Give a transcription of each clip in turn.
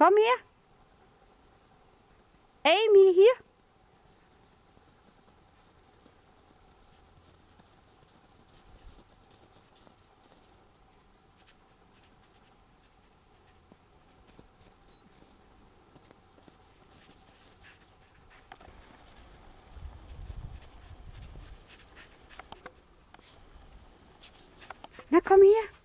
Come here. Amy, here. Now come here.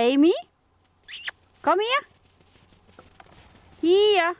Amy? Kom hier. Hier.